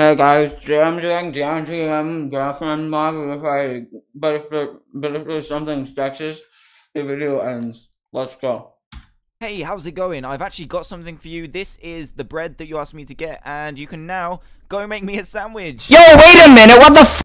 Hey guys, GM doing DanTDM girlfriend mod if I but if there, but if there's something sexist, the video ends. Let's go. Hey, how's it going? I've actually got something for you. This is the bread that you asked me to get, and you can now go make me a sandwich. Yo, wait a minute, what the f-